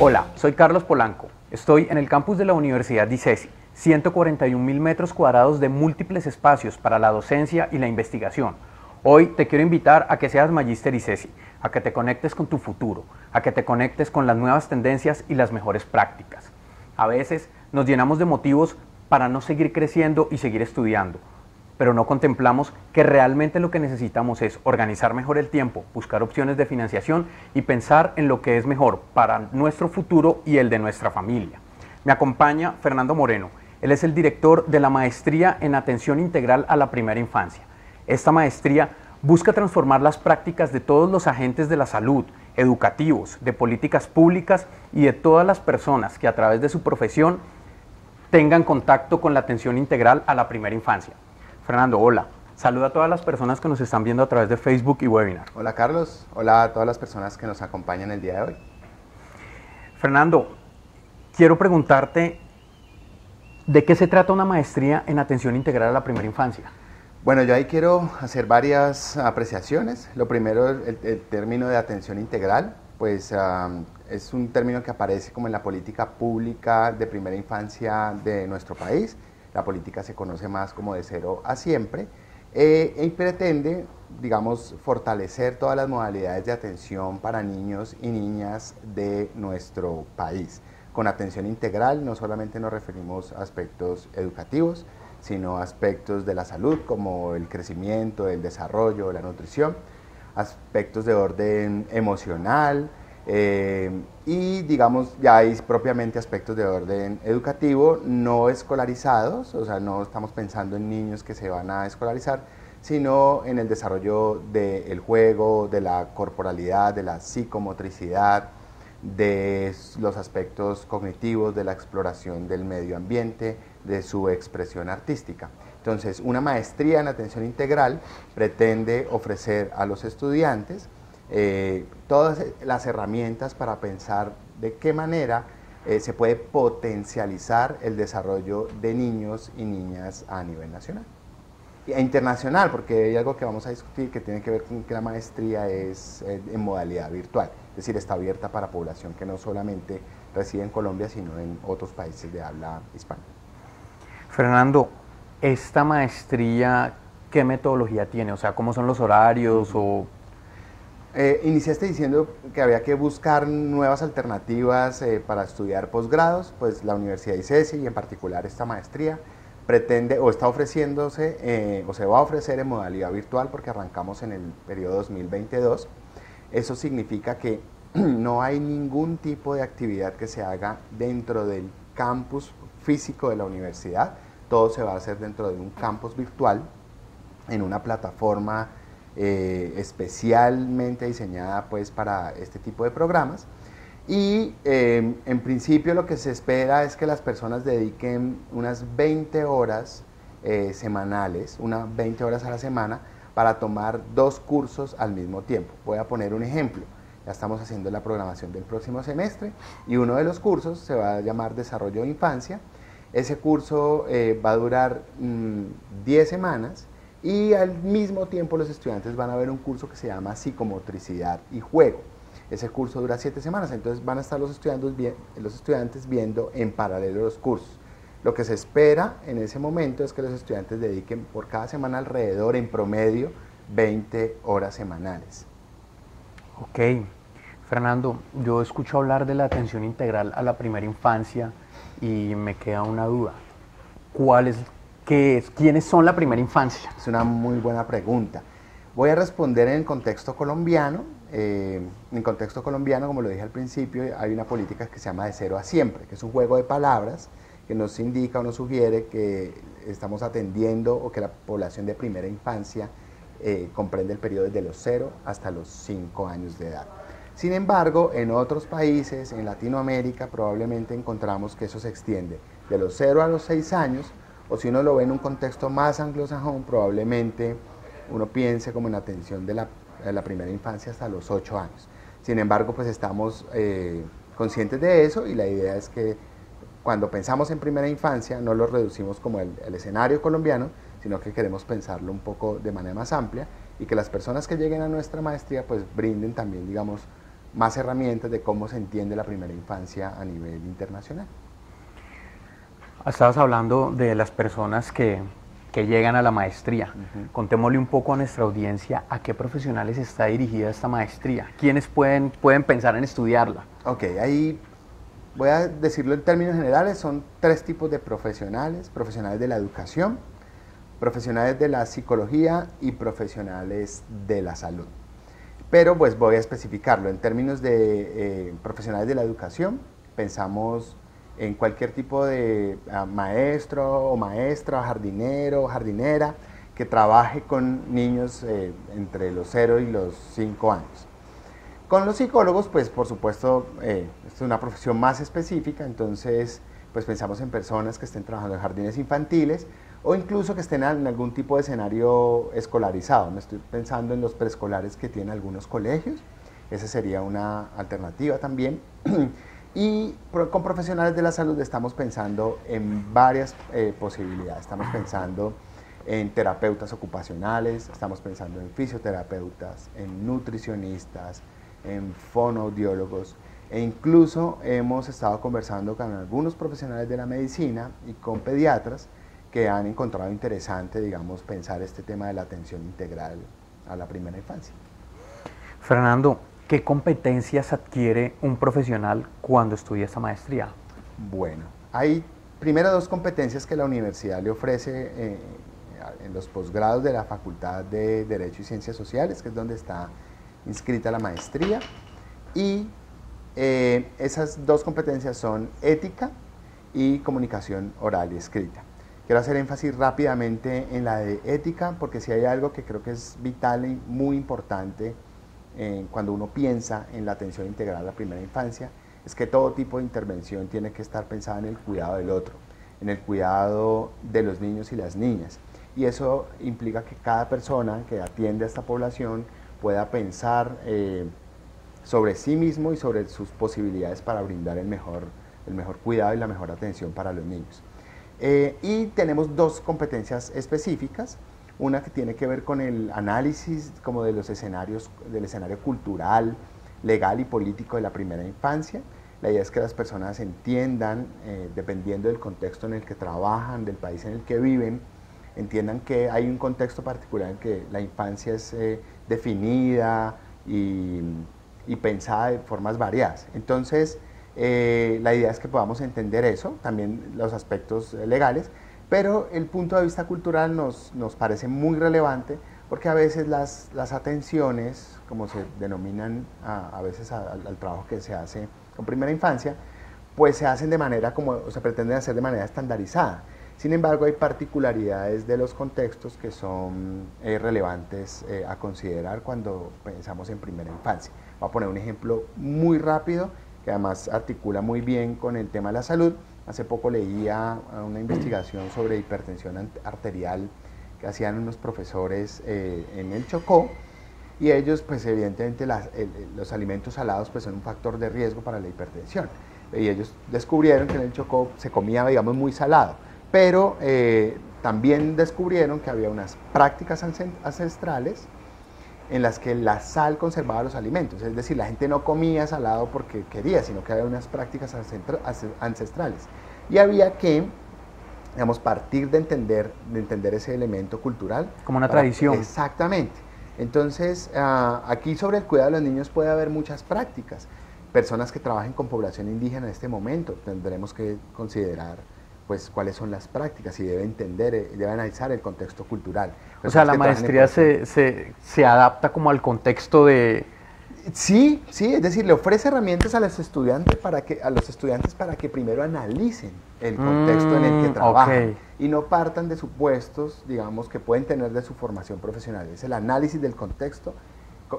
Hola, soy Carlos Polanco. Estoy en el campus de la Universidad de ICESI. 141 mil metros cuadrados de múltiples espacios para la docencia y la investigación. Hoy te quiero invitar a que seas Magister ICESI, a que te conectes con tu futuro, a que te conectes con las nuevas tendencias y las mejores prácticas. A veces nos llenamos de motivos para no seguir creciendo y seguir estudiando, pero no contemplamos que realmente lo que necesitamos es organizar mejor el tiempo, buscar opciones de financiación y pensar en lo que es mejor para nuestro futuro y el de nuestra familia. Me acompaña Fernando Moreno. Él es el director de la Maestría en Atención Integral a la Primera Infancia. Esta maestría busca transformar las prácticas de todos los agentes de la salud, educativos, de políticas públicas y de todas las personas que a través de su profesión tengan contacto con la atención integral a la primera infancia. Fernando, hola. Saluda a todas las personas que nos están viendo a través de Facebook y webinar. Hola Carlos, hola a todas las personas que nos acompañan el día de hoy. Fernando, quiero preguntarte, ¿de qué se trata una maestría en atención integral a la primera infancia? Bueno, yo ahí quiero hacer varias apreciaciones. Lo primero, el, el término de atención integral, pues es un término que aparece como en la política pública de primera infancia de nuestro país. La política se conoce más como de cero a siempre eh, y pretende, digamos, fortalecer todas las modalidades de atención para niños y niñas de nuestro país. Con atención integral no solamente nos referimos a aspectos educativos, sino aspectos de la salud como el crecimiento, el desarrollo, la nutrición, aspectos de orden emocional eh, y digamos ya hay propiamente aspectos de orden educativo no escolarizados, o sea, no estamos pensando en niños que se van a escolarizar, sino en el desarrollo del juego, de la corporalidad, de la psicomotricidad, de los aspectos cognitivos, de la exploración del medio ambiente, de su expresión artística. Entonces, una maestría en atención integral pretende ofrecer a los estudiantes eh, todas las herramientas para pensar de qué manera eh, se puede potencializar el desarrollo de niños y niñas a nivel nacional e internacional, porque hay algo que vamos a discutir que tiene que ver con que la maestría es eh, en modalidad virtual, es decir, está abierta para población que no solamente reside en Colombia, sino en otros países de habla hispana. Fernando, esta maestría, ¿qué metodología tiene? O sea, ¿cómo son los horarios o eh, iniciaste diciendo que había que buscar nuevas alternativas eh, para estudiar posgrados, pues la Universidad ICESI y en particular esta maestría pretende o está ofreciéndose eh, o se va a ofrecer en modalidad virtual porque arrancamos en el periodo 2022. Eso significa que no hay ningún tipo de actividad que se haga dentro del campus físico de la universidad, todo se va a hacer dentro de un campus virtual en una plataforma eh, especialmente diseñada pues para este tipo de programas. Y em, en principio lo que se espera es que las personas dediquen unas 20 horas eh, semanales, unas 20 horas a la semana, para tomar dos cursos al mismo tiempo. Voy a poner un ejemplo. Ya estamos haciendo la programación del próximo semestre y uno de los cursos se va a llamar Desarrollo de Infancia. Ese curso eh, va a durar 10 mm, semanas y al mismo tiempo los estudiantes van a ver un curso que se llama psicomotricidad y juego. Ese curso dura siete semanas, entonces van a estar los estudiantes, viendo en paralelo los cursos. Lo que se espera en ese momento es que los estudiantes dediquen por cada semana alrededor, en promedio, 20 horas semanales. Ok. Fernando, yo escucho hablar de la atención integral a la primera infancia y me queda una duda. ¿Cuál es ¿quiénes son la primera infancia? Es una muy buena pregunta. Voy a responder en el contexto colombiano. Eh, en el contexto colombiano, como lo dije al principio, hay una política que se llama de cero a siempre, que es un juego de palabras que nos indica o nos sugiere que estamos atendiendo o que la población de primera infancia eh, comprende el periodo desde los cero hasta los cinco años de edad. Sin embargo, en otros países, en Latinoamérica, probablemente encontramos que eso se extiende de los cero a los seis años o si uno lo ve en un contexto más anglosajón, probablemente uno piense como en atención de la, primera infancia hasta los 8 años. Sin embargo, pues estamos eh, conscientes de eso y la idea es que cuando pensamos en primera infancia no lo reducimos como el, el, escenario colombiano, sino que queremos pensarlo un poco de manera más amplia y que las personas que lleguen a nuestra maestría pues brinden también, digamos, más herramientas de cómo se entiende la primera infancia a nivel internacional. Estabas hablando de las personas que, que llegan a la maestría. Contémosle un poco a nuestra audiencia a qué profesionales está dirigida esta maestría. ¿Quiénes pueden, pueden pensar en estudiarla? Ok, ahí voy a decirlo en términos generales, son tres tipos de profesionales, profesionales de la educación, profesionales de la psicología y profesionales de la salud. Pero pues voy a especificarlo. En términos de eh, profesionales de la educación, pensamos en cualquier tipo de ah, maestro o maestra, jardinero o jardinera que trabaje con niños eh, entre los 0 y los 5 años. Con los psicólogos, pues por supuesto, eh, es una profesión más específica, entonces pues pensamos en personas que estén trabajando en jardines infantiles o incluso que estén en algún tipo de escenario escolarizado. Me estoy pensando en los preescolares que tienen algunos colegios, esa sería una alternativa también. y con profesionales de la salud estamos pensando en varias eh, posibilidades. Estamos pensando en terapeutas ocupacionales, estamos pensando en fisioterapeutas, en nutricionistas, en fonoaudiólogos e incluso hemos estado conversando con algunos profesionales de la medicina y con pediatras que han encontrado interesante, digamos, pensar este tema de la atención integral a la primera infancia. Fernando, ¿qué competencias adquiere un profesional cuando estudia esta maestría? Bueno, hay primero dos competencias que la universidad le ofrece eh, en los posgrados de la Facultad de Derecho y Ciencias Sociales, que es donde está inscrita la maestría y eh, esas dos competencias son ética y comunicación oral y escrita. Quiero hacer énfasis rápidamente en la de ética porque si hay algo que creo que es vital y muy importante eh, cuando uno piensa en la atención integral a la primera infancia, es que todo tipo de intervención tiene que estar pensada en el cuidado del otro, en el cuidado de los niños y las niñas. Y eso implica que cada persona que atiende a esta población pueda pensar eh, sobre sí mismo y sobre sus posibilidades para brindar el mejor, el mejor cuidado y la mejor atención para los niños. Eh, y tenemos dos competencias específicas, una que tiene que ver con el análisis como de los escenarios, del escenario cultural, legal y político de la primera infancia. La idea es que las personas entiendan, eh, dependiendo del contexto en el que trabajan, del país en el que viven, entiendan que hay un contexto particular en que la infancia es definida y, pensada de formas variadas. Entonces, eh, la idea es que podamos entender eso, también los aspectos legales, pero el punto de vista cultural nos, nos parece muy relevante porque a veces las, las atenciones, como se denominan a, veces al, trabajo que se hace con primera infancia, pues se hacen de manera como, o se pretenden hacer de manera estandarizada. Sin embargo, hay particularidades de los contextos que son eh, relevantes eh, a considerar cuando pensamos en primera infancia. Voy a poner un ejemplo muy rápido que además articula muy bien con el tema de la salud. Hace poco leía una investigación sobre hipertensión arterial que hacían unos profesores eh, en el Chocó y ellos pues evidentemente los alimentos salados pues son un factor de riesgo para la hipertensión. Y ellos descubrieron que en el Chocó se comía digamos muy salado pero eh, también descubrieron que había unas prácticas ancestrales en las que la sal conservaba los alimentos, es decir, la gente no comía salado porque quería, sino que había unas prácticas ancestrales. Y había que, digamos, partir de entender, de entender ese elemento cultural. Como una tradición. Exactamente. Entonces, ah, aquí sobre el cuidado de los niños puede haber muchas prácticas. Personas que trabajen con población indígena en este momento, tendremos que considerar pues cuáles son las prácticas y debe entender, eh, debe analizar el contexto cultural. o sea, la maestría se, se, adapta como al contexto de... Sí, sí, es decir, le ofrece herramientas a los estudiantes para que, a los estudiantes para que primero analicen el contexto en el que mm, trabajan y no partan de supuestos, digamos, que pueden tener de su formación profesional. Es el análisis del contexto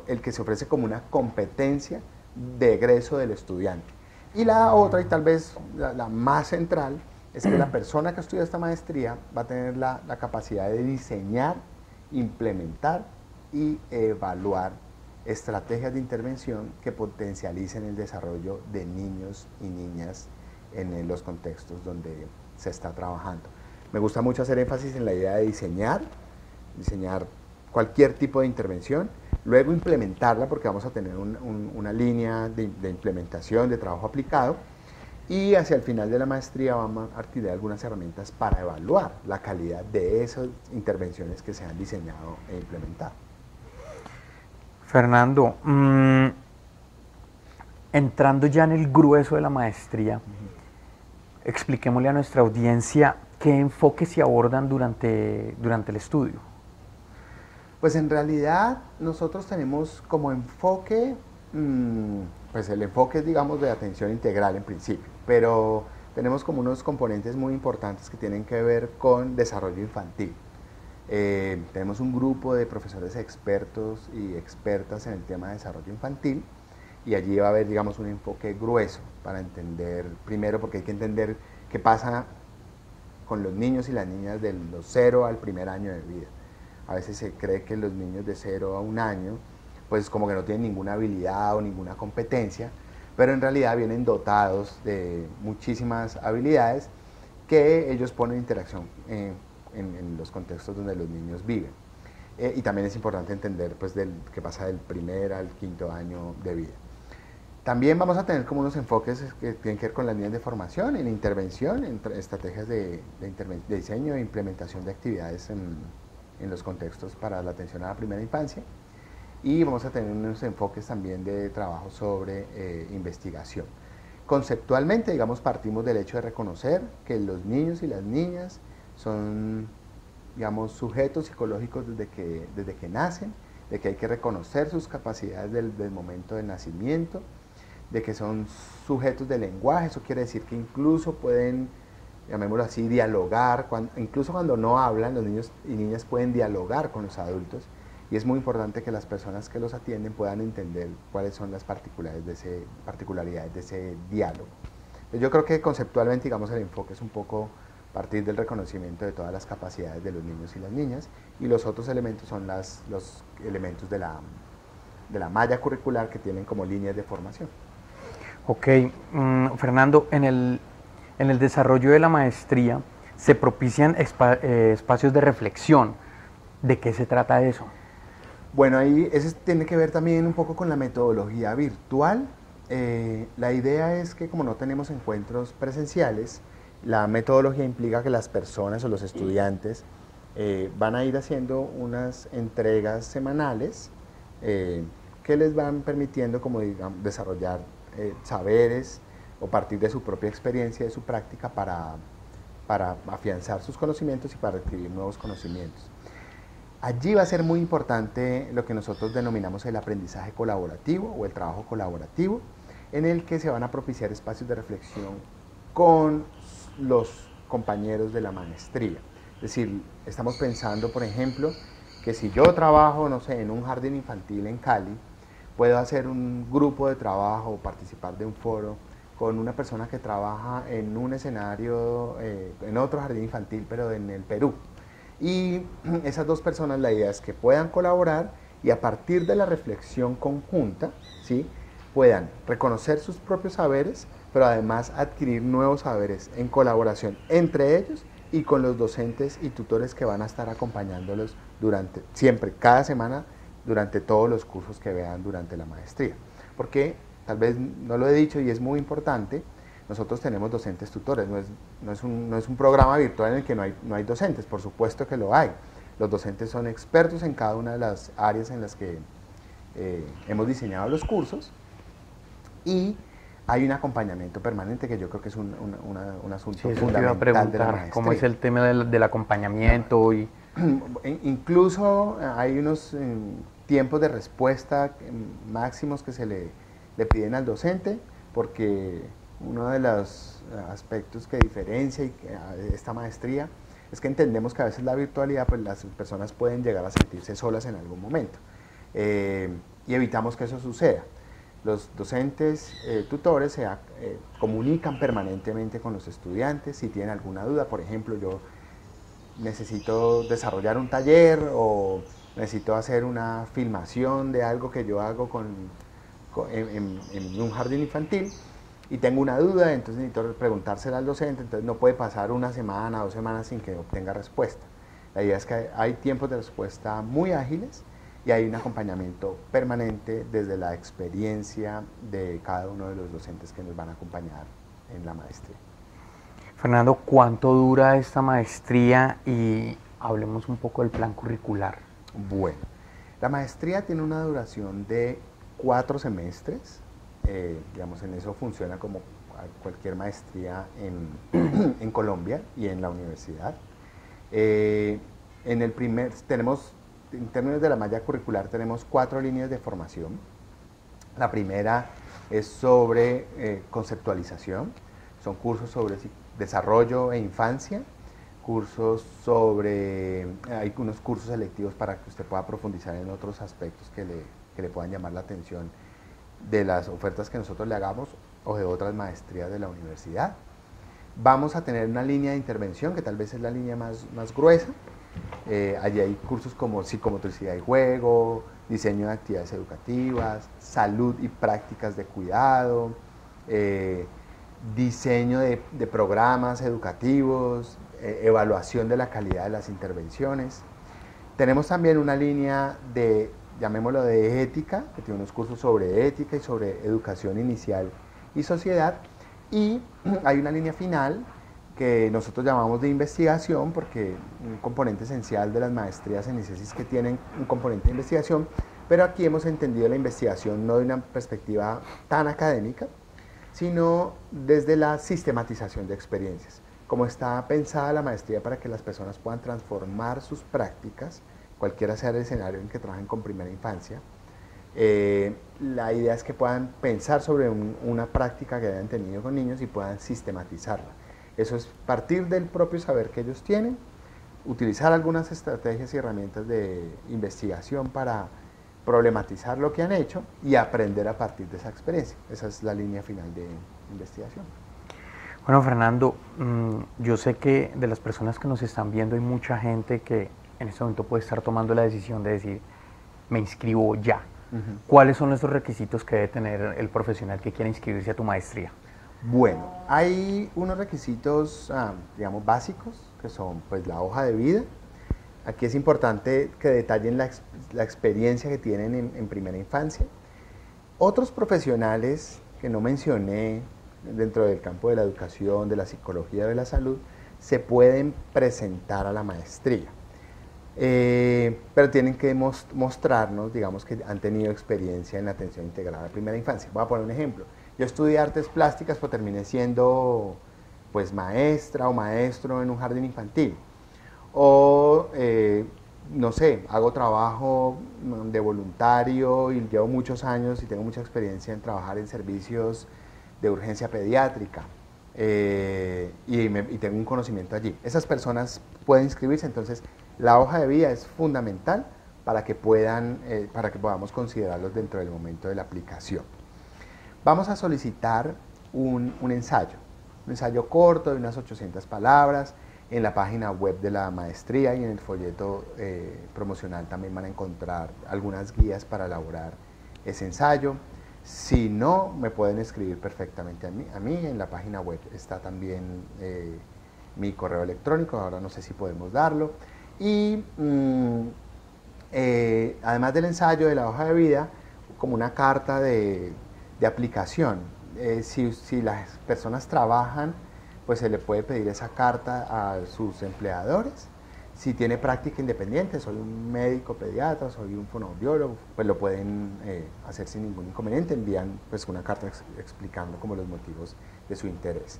el que se ofrece como una competencia de egreso del estudiante. Y la otra, y tal vez la más central, es que la persona que estudia esta maestría va a tener la, capacidad de diseñar, implementar y evaluar estrategias de intervención que potencialicen el desarrollo de niños y niñas en los contextos donde se está trabajando. Me gusta mucho hacer énfasis en la idea de diseñar, diseñar cualquier tipo de intervención, luego implementarla porque vamos a tener una línea de, de, implementación, de trabajo aplicado y hacia el final de la maestría vamos a activar algunas herramientas para evaluar la calidad de esas intervenciones que se han diseñado e implementado. Fernando, mm, entrando ya en el grueso de la maestría, expliquémosle a nuestra audiencia qué enfoques se abordan durante, durante el estudio. Pues en realidad nosotros tenemos como enfoque, mm, pues el enfoque es digamos de atención integral en principio, pero tenemos como unos componentes muy importantes que tienen que ver con desarrollo infantil. Eh, tenemos un grupo de profesores expertos y expertas en el tema de desarrollo infantil y allí va a haber, digamos, un enfoque grueso para entender, primero porque hay que entender qué pasa con los niños y las niñas de los cero al primer año de vida. A veces se cree que los niños de cero a un año, pues como que no tienen ninguna habilidad o ninguna competencia, pero en realidad vienen dotados de muchísimas habilidades que ellos ponen en interacción en, los contextos donde los niños viven. Eh, y también es importante entender pues, del, qué pasa del primer al quinto año de vida. También vamos a tener como unos enfoques que tienen que ver con las líneas de formación, en intervención, en estrategias de, diseño e implementación de actividades en, los contextos para la atención a la primera infancia. Y vamos a tener unos enfoques también de trabajo sobre eh, investigación. Conceptualmente, digamos, partimos del hecho de reconocer que los niños y las niñas son, digamos, sujetos psicológicos desde que, desde que nacen, de que hay que reconocer sus capacidades del, del momento del nacimiento, de que son sujetos de lenguaje, eso quiere decir que incluso pueden, llamémoslo así, dialogar, incluso cuando no hablan, los niños y niñas pueden dialogar con los adultos y es muy importante que las personas que los atienden puedan entender cuáles son las particularidades de ese, particularidades de ese diálogo. Yo creo que conceptualmente, digamos, el enfoque es un poco partir del reconocimiento de todas las capacidades de los niños y las niñas y los otros elementos son las, los elementos de la, de la malla curricular que tienen como líneas de formación. Ok, mm, Fernando, en el, en el desarrollo de la maestría se propician eh, espacios de reflexión. ¿De qué se trata eso? Bueno, ahí eso tiene que ver también un poco con la metodología virtual. Eh, la idea es que como no tenemos encuentros presenciales, la metodología implica que las personas o los estudiantes eh, van a ir haciendo unas entregas semanales que les van permitiendo como desarrollar eh, saberes o partir de su propia experiencia, de su práctica para, para afianzar sus conocimientos y para adquirir nuevos conocimientos. Allí va a ser muy importante lo que nosotros denominamos el aprendizaje colaborativo o el trabajo colaborativo, en el que se van a propiciar espacios de reflexión con los compañeros de la maestría. Es decir, estamos pensando, por ejemplo, que si yo trabajo, no sé, en un jardín infantil en Cali, puedo hacer un grupo de trabajo o participar de un foro con una persona que trabaja en un escenario, eh, en otro jardín infantil, pero en el Perú. Y esas dos personas, la idea es que puedan colaborar y a partir de la reflexión conjunta, ¿sí? puedan reconocer sus propios saberes, pero además adquirir nuevos saberes en colaboración entre ellos y con los docentes y tutores que van a estar acompañándolos durante, siempre, cada semana, durante todos los cursos que vean durante la maestría. Porque tal vez no lo he dicho y es muy importante, nosotros tenemos docentes tutores, no es, no es, un, no es un, programa virtual en el que no hay, no hay docentes, por supuesto que lo hay. Los docentes son expertos en cada una de las áreas en las que eh, hemos diseñado los cursos y hay un acompañamiento permanente que yo creo que es un, un asunto fundamental de la maestría. ¿Cómo es el tema del, del acompañamiento? y Incluso hay unos eh, tiempos de respuesta máximos que se le, le piden al docente, porque uno de los aspectos que diferencia esta maestría es que entendemos que a veces la virtualidad, pues las personas pueden llegar a sentirse solas en algún momento eh, y evitamos que eso suceda. Los docentes, eh, tutores se comunican permanentemente con los estudiantes si tienen alguna duda. Por ejemplo, yo necesito desarrollar un taller o necesito hacer una filmación de algo que yo hago con, en, un jardín infantil y tengo una duda, entonces necesito preguntársela al docente, entonces no puede pasar una semana, dos semanas sin que obtenga respuesta. La idea es que hay tiempos de respuesta muy ágiles y hay un acompañamiento permanente desde la experiencia de cada uno de los docentes que nos van a acompañar en la maestría. Fernando, ¿cuánto dura esta maestría? Y hablemos un poco del plan curricular. Bueno, la maestría tiene una duración de cuatro semestres. Eh, digamos, en eso funciona como cualquier maestría en, Colombia y en la universidad. Eh, en el primer, tenemos, en términos de la malla curricular, tenemos cuatro líneas de formación. La primera es sobre eh, conceptualización, son cursos sobre desarrollo e infancia, cursos sobre, hay unos cursos selectivos para que usted pueda profundizar en otros aspectos que le, que le puedan llamar la atención de las ofertas que nosotros le hagamos o de otras maestrías de la universidad. Vamos a tener una línea de intervención que tal vez es la línea más, más gruesa. Eh, allí hay cursos como psicomotricidad y juego, diseño de actividades educativas, salud y prácticas de cuidado, eh, diseño de, programas educativos, eh, evaluación de la calidad de las intervenciones. Tenemos también una línea de, llamémoslo de ética, que tiene unos cursos sobre ética y sobre educación inicial y sociedad. Y hay una línea final que nosotros llamamos de investigación, porque un componente esencial de las maestrías en ICESIS que tienen un componente de investigación, pero aquí hemos entendido la investigación no de una perspectiva tan académica, sino desde la sistematización de experiencias. Como está pensada la maestría para que las personas puedan transformar sus prácticas, cualquiera sea el escenario en que trabajen con primera infancia, eh, la idea es que puedan pensar sobre una práctica que hayan tenido con niños y puedan sistematizarla. Eso es partir del propio saber que ellos tienen, utilizar algunas estrategias y herramientas de investigación para problematizar lo que han hecho y aprender a partir de esa experiencia. Esa es la línea final de investigación. Bueno, Fernando, mm, yo sé que de las personas que nos están viendo hay mucha gente que en este momento puede estar tomando la decisión de decir, me inscribo ya. ¿Cuáles son esos requisitos que debe tener el profesional que quiera inscribirse a tu maestría? Bueno, hay unos requisitos, ah, digamos, básicos, que son pues la hoja de vida, Aquí es importante que detallen la, experiencia que tienen en, primera infancia. Otros profesionales que no mencioné dentro del campo de la educación, de la psicología, de la salud, se pueden presentar a la maestría. Eh, pero tienen que mostrarnos, digamos, que han tenido experiencia en atención integrada a primera infancia. Voy a poner un ejemplo. Yo estudié artes plásticas, pues terminé siendo pues maestra o maestro en un jardín infantil o eh, no sé, hago trabajo de voluntario y llevo muchos años y tengo mucha experiencia en trabajar en servicios de urgencia pediátrica eh, y, tengo un conocimiento allí. Esas personas pueden inscribirse, entonces la hoja de vida es fundamental para que, puedan, eh, para que podamos considerarlos dentro del momento de la aplicación. Vamos a solicitar un, ensayo, un ensayo corto de unas 800 palabras, en la página web de la maestría y en el folleto eh, promocional también van a encontrar algunas guías para elaborar ese ensayo. Si no, me pueden escribir perfectamente a mí. A mí en la página web está también eh, mi correo electrónico, ahora no sé si podemos darlo. Y mm, eh, además del ensayo de la hoja de vida, como una carta de, aplicación. si, si las personas trabajan pues se le puede pedir esa carta a sus empleadores. Si tiene práctica independiente, soy un médico pediatra, soy un fonoaudiólogo, pues lo pueden eh, hacer sin ningún inconveniente, envían pues una carta explicando como los motivos de su interés.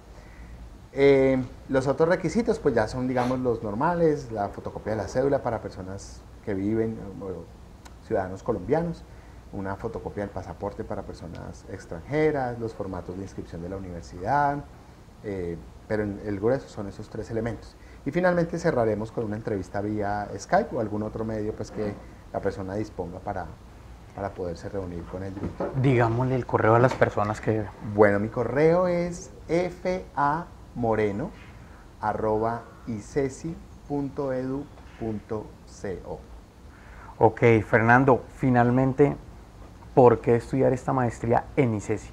Eh, los otros requisitos pues ya son digamos los normales, la fotocopia de la cédula para personas que viven, ciudadanos colombianos, una fotocopia del pasaporte para personas extranjeras, los formatos de inscripción de la universidad, eh, pero el grueso son esos tres elementos. Y finalmente cerraremos con una entrevista vía Skype o algún otro medio pues, que la persona disponga para, para poderse reunir con el director. Digámosle el correo a las personas que... Bueno, mi correo es famoreno Ok, Fernando, finalmente, ¿por qué estudiar esta maestría en ICESI?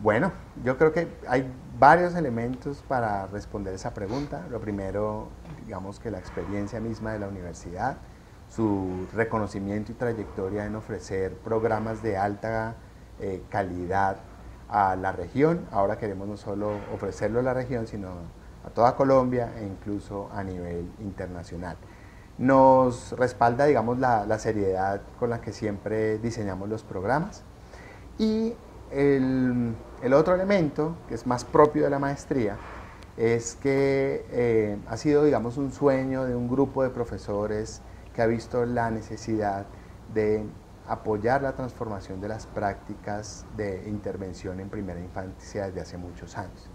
Bueno, yo creo que hay varios elementos para responder esa pregunta. Lo primero, digamos que la experiencia misma de la universidad, su reconocimiento y trayectoria en ofrecer programas de alta eh, calidad a la región. Ahora queremos no solo ofrecerlo a la región, sino a toda Colombia e incluso a nivel internacional. Nos respalda, digamos, la, seriedad con la que siempre diseñamos los programas. Y el, otro elemento, que es más propio de la maestría, es que eh, ha sido, digamos, un sueño de un grupo de profesores que ha visto la necesidad de apoyar la transformación de las prácticas de intervención en primera infancia desde hace muchos años.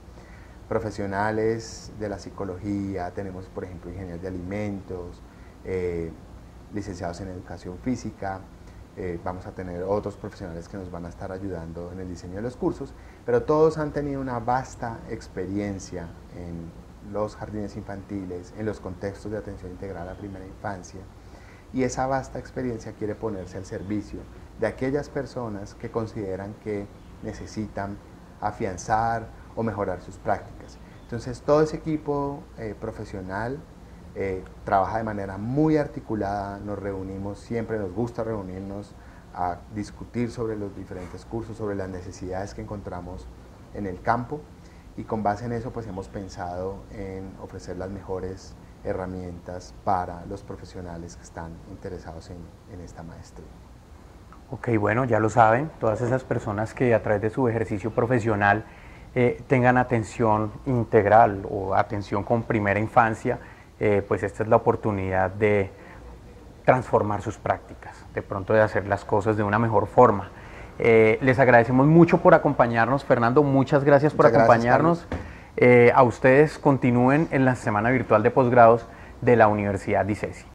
Profesionales de la psicología, tenemos por ejemplo ingenieros de alimentos, eh, licenciados en educación física, eh, vamos a tener otros profesionales que nos van a estar ayudando en el diseño de los cursos, pero todos han tenido una vasta experiencia en los jardines infantiles, en los contextos de atención integral a primera infancia, y esa vasta experiencia quiere ponerse al servicio de aquellas personas que consideran que necesitan afianzar o mejorar sus prácticas. Entonces todo ese equipo eh, profesional eh, trabaja de manera muy articulada, nos reunimos, siempre nos gusta reunirnos a discutir sobre los diferentes cursos, sobre las necesidades que encontramos en el campo y con base en eso pues hemos pensado en ofrecer las mejores herramientas para los profesionales que están interesados en, esta maestría. Ok, bueno, ya lo saben, todas esas personas que a través de su ejercicio profesional eh, tengan atención integral o atención con primera infancia, eh, pues esta es la oportunidad de transformar sus prácticas, de pronto de hacer las cosas de una mejor forma. Eh, les agradecemos mucho por acompañarnos, Fernando, muchas gracias por acompañarnos. Eh, a ustedes continúen en la semana virtual de posgrados de la Universidad DICESI.